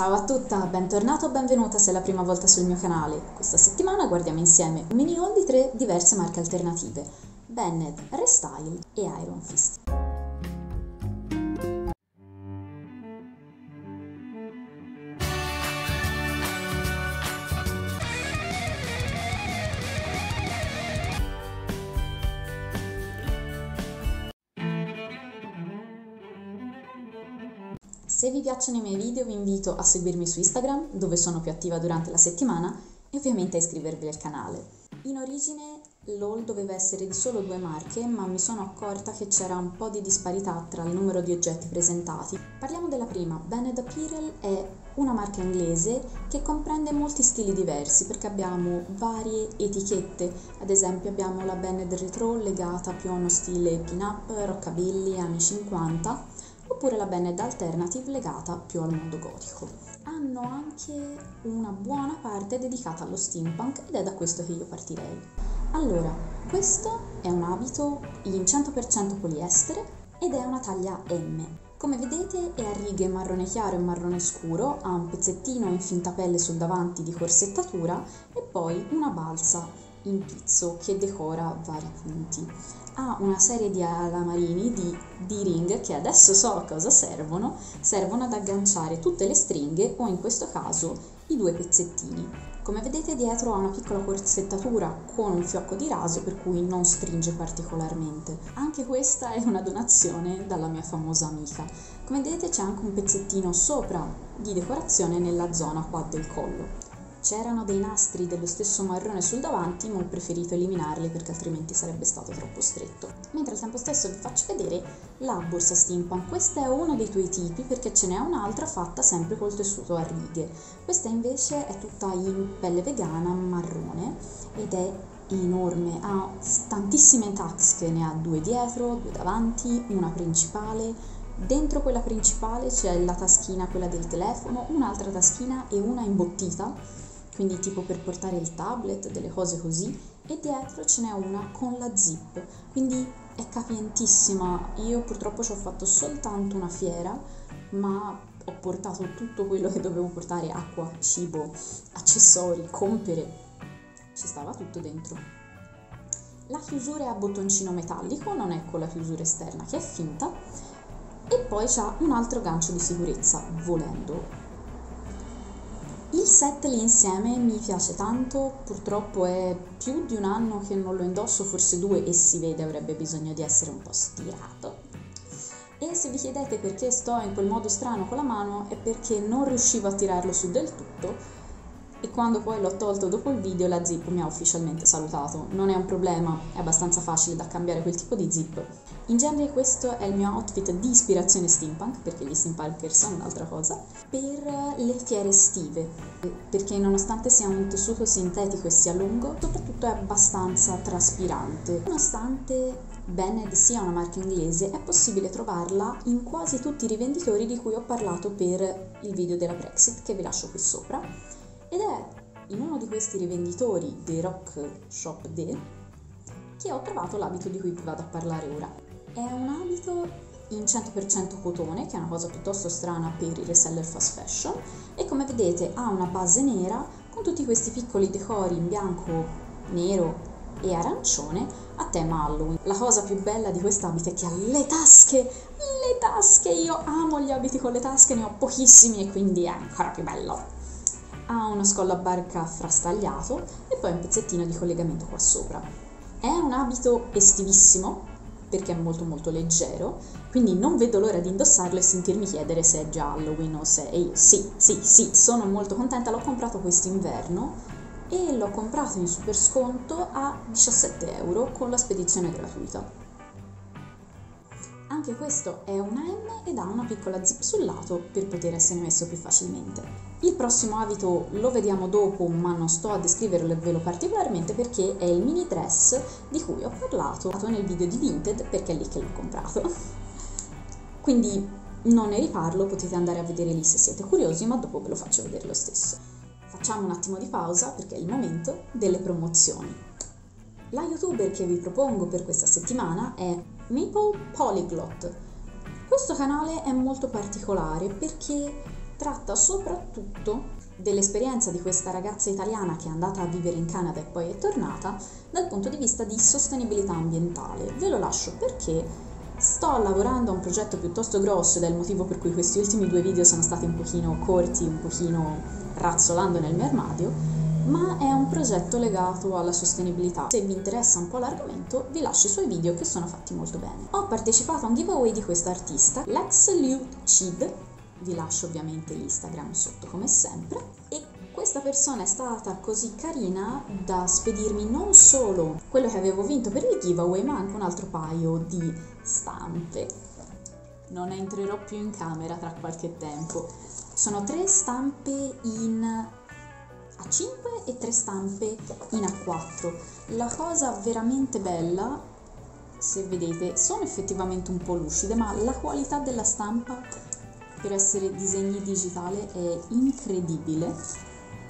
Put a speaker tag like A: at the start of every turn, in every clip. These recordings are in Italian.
A: Ciao a tutta, bentornato o benvenuta se è la prima volta sul mio canale. Questa settimana guardiamo insieme un mini haul di tre diverse marche alternative, Bennett, Restyle e Iron Fist. Se vi piacciono i miei video vi invito a seguirmi su Instagram, dove sono più attiva durante la settimana, e ovviamente a iscrivervi al canale. In origine l'haul doveva essere di solo due marche, ma mi sono accorta che c'era un po' di disparità tra il numero di oggetti presentati. Parliamo della prima, Bennett Apparel è una marca inglese che comprende molti stili diversi perché abbiamo varie etichette, ad esempio abbiamo la Bennett Retro legata più a uno stile pin-up, rockabilly, anni 50, oppure la Bennett Alternative legata più al mondo gotico. Hanno anche una buona parte dedicata allo steampunk ed è da questo che io partirei. Allora, questo è un abito in 100% poliestere ed è una taglia M. Come vedete è a righe marrone chiaro e marrone scuro, ha un pezzettino in finta pelle sul davanti di corsettatura e poi una balsa in pizzo che decora vari punti ha una serie di alamarini di, di ring che adesso so a cosa servono, servono ad agganciare tutte le stringhe o in questo caso i due pezzettini. Come vedete dietro ha una piccola corsettatura con un fiocco di raso per cui non stringe particolarmente. Anche questa è una donazione dalla mia famosa amica. Come vedete c'è anche un pezzettino sopra di decorazione nella zona qua del collo. C'erano dei nastri dello stesso marrone sul davanti, ma ho preferito eliminarli perché altrimenti sarebbe stato troppo stretto. Mentre al tempo stesso vi faccio vedere la borsa steampunk. Questo è uno dei tuoi tipi perché ce n'è un'altra fatta sempre col tessuto a righe. Questa invece è tutta in pelle vegana marrone ed è enorme, ha tantissime tasche, ne ha due dietro, due davanti, una principale, Dentro quella principale c'è la taschina, quella del telefono, un'altra taschina e una imbottita quindi tipo per portare il tablet, delle cose così, e dietro ce n'è una con la zip, quindi è capientissima. Io purtroppo ci ho fatto soltanto una fiera, ma ho portato tutto quello che dovevo portare, acqua, cibo, accessori, compere, ci stava tutto dentro. La chiusura è a bottoncino metallico, non è con la chiusura esterna che è finta, e poi c'ha un altro gancio di sicurezza, volendo, il set lì insieme mi piace tanto, purtroppo è più di un anno che non lo indosso, forse due, e si vede avrebbe bisogno di essere un po' stirato. E se vi chiedete perché sto in quel modo strano con la mano è perché non riuscivo a tirarlo su del tutto e quando poi l'ho tolto dopo il video la zip mi ha ufficialmente salutato. Non è un problema, è abbastanza facile da cambiare quel tipo di zip. In genere questo è il mio outfit di ispirazione steampunk, perché gli steampunkers sono un'altra cosa, per le fiere estive, perché nonostante sia un tessuto sintetico e sia lungo, soprattutto è abbastanza traspirante. Nonostante Bennett sia una marca inglese, è possibile trovarla in quasi tutti i rivenditori di cui ho parlato per il video della Brexit, che vi lascio qui sopra in uno di questi rivenditori dei Rock Shop D che ho trovato l'abito di cui vi vado a parlare ora. È un abito in 100% cotone, che è una cosa piuttosto strana per i reseller fast fashion, e come vedete ha una base nera con tutti questi piccoli decori in bianco, nero e arancione a tema Halloween. La cosa più bella di quest'abito è che ha le tasche, le tasche, io amo gli abiti con le tasche, ne ho pochissimi e quindi è ancora più bello ha uno scollo a barca frastagliato e poi un pezzettino di collegamento qua sopra. È un abito estivissimo perché è molto molto leggero, quindi non vedo l'ora di indossarlo e sentirmi chiedere se è già Halloween o se... E io sì, sì, sì, sono molto contenta, l'ho comprato quest'inverno e l'ho comprato in super sconto a 17 euro con la spedizione gratuita. Anche questo è una M ed ha una piccola zip sul lato per poter essere messo più facilmente. Il prossimo abito lo vediamo dopo, ma non sto a descrivervelo particolarmente perché è il mini dress di cui ho parlato nel video di Vinted perché è lì che l'ho comprato. Quindi non ne riparlo, potete andare a vedere lì se siete curiosi, ma dopo ve lo faccio vedere lo stesso. Facciamo un attimo di pausa perché è il momento delle promozioni. La youtuber che vi propongo per questa settimana è Maple Polyglot. Questo canale è molto particolare perché tratta soprattutto dell'esperienza di questa ragazza italiana che è andata a vivere in Canada e poi è tornata dal punto di vista di sostenibilità ambientale. Ve lo lascio perché sto lavorando a un progetto piuttosto grosso ed è il motivo per cui questi ultimi due video sono stati un pochino corti, un pochino razzolando nel mio armadio, ma è un progetto legato alla sostenibilità. Se vi interessa un po' l'argomento, vi lascio i suoi video che sono fatti molto bene. Ho partecipato a un giveaway di questa artista, Lex Liu Chid, vi lascio ovviamente l'Instagram sotto come sempre e questa persona è stata così carina da spedirmi non solo quello che avevo vinto per il giveaway ma anche un altro paio di stampe non entrerò più in camera tra qualche tempo sono tre stampe in A5 e tre stampe in A4 la cosa veramente bella se vedete sono effettivamente un po' lucide ma la qualità della stampa per essere disegni digitale è incredibile.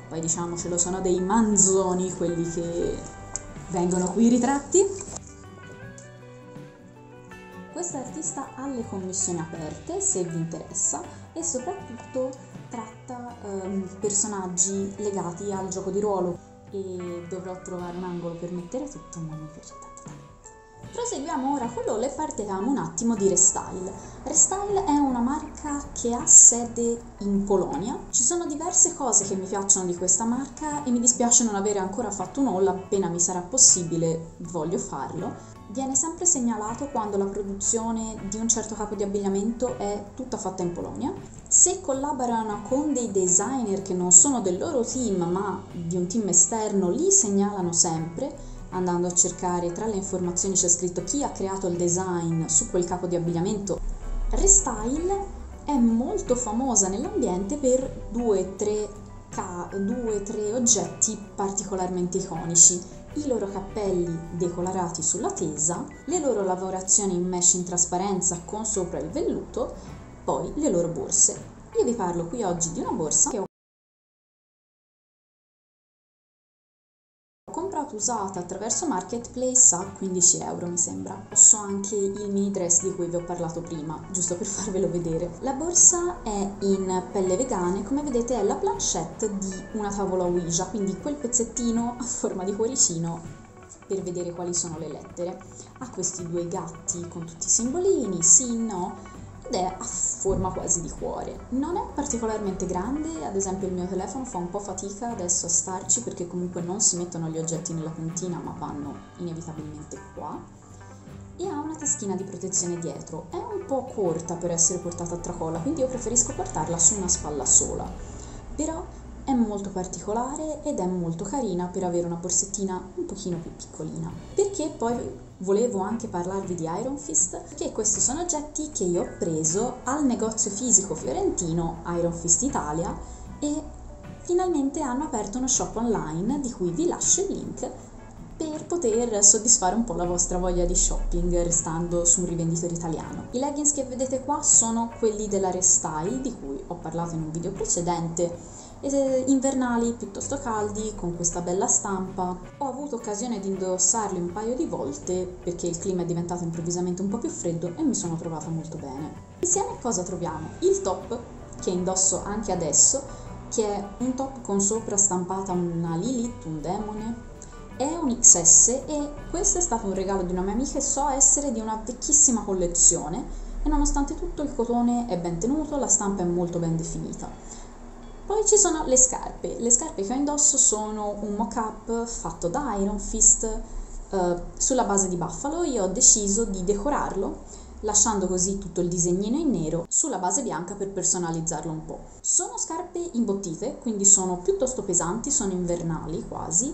A: Poi diciamocelo, sono dei manzoni quelli che vengono qui ritratti. Questa artista ha le commissioni aperte se vi interessa e soprattutto tratta ehm, personaggi legati al gioco di ruolo e dovrò trovare un angolo per mettere tutto ma mi piace tanto. Proseguiamo ora con LOL e parliamo un attimo di Restyle. Restyle è una marca che ha sede in Polonia. Ci sono diverse cose che mi piacciono di questa marca e mi dispiace non avere ancora fatto un haul, appena mi sarà possibile voglio farlo. Viene sempre segnalato quando la produzione di un certo capo di abbigliamento è tutta fatta in Polonia. Se collaborano con dei designer che non sono del loro team ma di un team esterno, li segnalano sempre andando a cercare tra le informazioni c'è scritto chi ha creato il design su quel capo di abbigliamento. Restyle è molto famosa nell'ambiente per due o tre, ca- tre oggetti particolarmente iconici. I loro cappelli decolorati sulla tesa, le loro lavorazioni in mesh in trasparenza con sopra il velluto, poi le loro borse. Io vi parlo qui oggi di una borsa che ho comprato usata attraverso Marketplace a 15 euro mi sembra. Posso anche il mini dress di cui vi ho parlato prima, giusto per farvelo vedere. La borsa è in pelle vegane, come vedete è la planchette di una tavola Ouija, quindi quel pezzettino a forma di cuoricino per vedere quali sono le lettere. Ha questi due gatti con tutti i simbolini, sì, no, ed è a forma quasi di cuore. Non è particolarmente grande, ad esempio il mio telefono fa un po' fatica adesso a starci perché comunque non si mettono gli oggetti nella puntina ma vanno inevitabilmente qua. E ha una taschina di protezione dietro, è un po' corta per essere portata a tracolla, quindi io preferisco portarla su una spalla sola. Però è molto particolare ed è molto carina per avere una borsettina un pochino più piccolina. Perché poi volevo anche parlarvi di Iron Fist, che questi sono oggetti che io ho preso al negozio fisico fiorentino Iron Fist Italia e finalmente hanno aperto uno shop online di cui vi lascio il link per poter soddisfare un po' la vostra voglia di shopping restando su un rivenditore italiano. I leggings che vedete qua sono quelli della Restyle di cui ho parlato in un video precedente invernali piuttosto caldi con questa bella stampa. Ho avuto occasione di indossarli un paio di volte perché il clima è diventato improvvisamente un po' più freddo e mi sono trovata molto bene. Insieme cosa troviamo? Il top che indosso anche adesso, che è un top con sopra stampata una Lilith, un demone. È un XS e questo è stato un regalo di una mia amica e so essere di una vecchissima collezione e nonostante tutto il cotone è ben tenuto, la stampa è molto ben definita. Poi ci sono le scarpe. Le scarpe che ho indosso sono un mock-up fatto da Iron Fist eh, sulla base di Buffalo. Io ho deciso di decorarlo lasciando così tutto il disegnino in nero sulla base bianca per personalizzarlo un po'. Sono scarpe imbottite, quindi sono piuttosto pesanti, sono invernali quasi.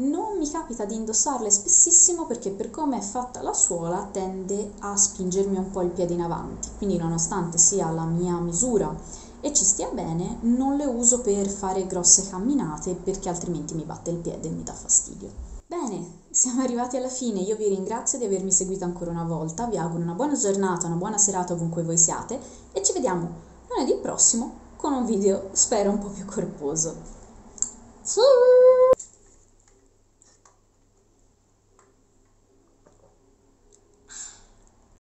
A: Non mi capita di indossarle spessissimo perché per come è fatta la suola tende a spingermi un po' il piede in avanti, quindi nonostante sia la mia misura e ci stia bene, non le uso per fare grosse camminate perché altrimenti mi batte il piede e mi dà fastidio. Bene, siamo arrivati alla fine, io vi ringrazio di avermi seguito ancora una volta, vi auguro una buona giornata, una buona serata ovunque voi siate e ci vediamo lunedì prossimo con un video spero un po' più corposo. Ciao!